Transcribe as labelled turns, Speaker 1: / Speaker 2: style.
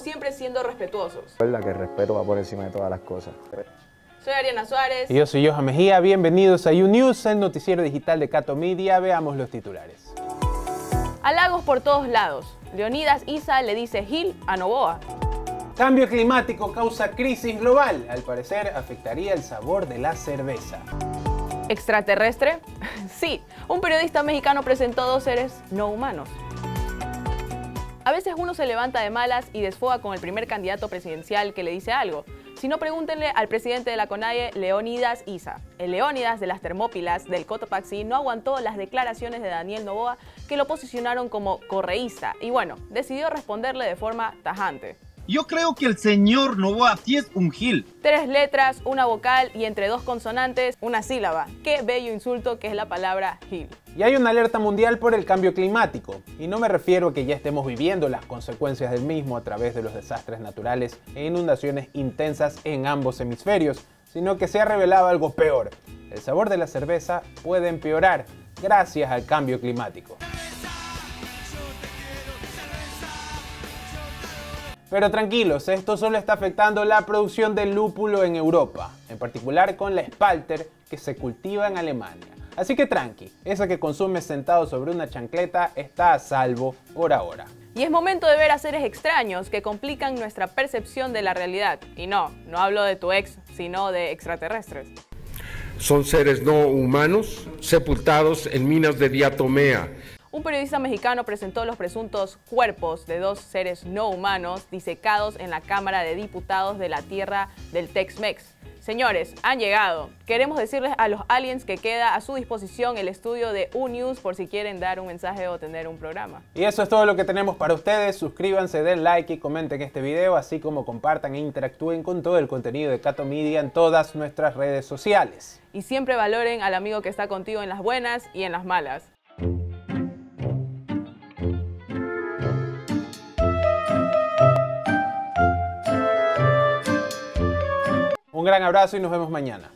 Speaker 1: siempre siendo respetuosos.
Speaker 2: Recuerda que el respeto va por encima de todas las cosas.
Speaker 1: Soy Ariana Suárez.
Speaker 3: Y yo soy Johan Mejía, bienvenidos a YouNews, el noticiero digital de Cato Media. Veamos los titulares.
Speaker 1: Halagos por todos lados. Leonidas Isa le dice Gil a Novoa.
Speaker 3: Cambio climático causa crisis global. Al parecer afectaría el sabor de la cerveza.
Speaker 1: ¿Extraterrestre? Sí, un periodista mexicano presentó dos seres no humanos. A veces uno se levanta de malas y desfoga con el primer candidato presidencial que le dice algo. Si no, pregúntenle al presidente de la CONAIE, Leónidas Isa. El Leónidas de las Termópilas del Cotopaxi no aguantó las declaraciones de Daniel Novoa que lo posicionaron como correísta y bueno, decidió responderle de forma tajante.
Speaker 4: Yo creo que el señor Novoa sí es un gil.
Speaker 1: Tres letras, una vocal y entre dos consonantes, una sílaba. Qué bello insulto que es la palabra gil.
Speaker 3: Y hay una alerta mundial por el cambio climático, y no me refiero a que ya estemos viviendo las consecuencias del mismo a través de los desastres naturales e inundaciones intensas en ambos hemisferios, sino que se ha revelado algo peor. El sabor de la cerveza puede empeorar gracias al cambio climático. Pero tranquilos, esto solo está afectando la producción de lúpulo en Europa, en particular con la Spalter que se cultiva en Alemania. Así que tranqui, esa que consume sentado sobre una chancleta está a salvo por ahora.
Speaker 1: Y es momento de ver a seres extraños que complican nuestra percepción de la realidad. Y no, no hablo de tu ex, sino de extraterrestres.
Speaker 5: Son seres no humanos sepultados en minas de diatomea
Speaker 1: un periodista mexicano presentó los presuntos cuerpos de dos seres no humanos disecados en la Cámara de Diputados de la Tierra del Tex-Mex. Señores, han llegado. Queremos decirles a los aliens que queda a su disposición el estudio de UNews por si quieren dar un mensaje o tener un programa.
Speaker 3: Y eso es todo lo que tenemos para ustedes. Suscríbanse, den like y comenten este video, así como compartan e interactúen con todo el contenido de Cato Media en todas nuestras redes sociales.
Speaker 1: Y siempre valoren al amigo que está contigo en las buenas y en las malas.
Speaker 3: Un gran abrazo y nos vemos mañana.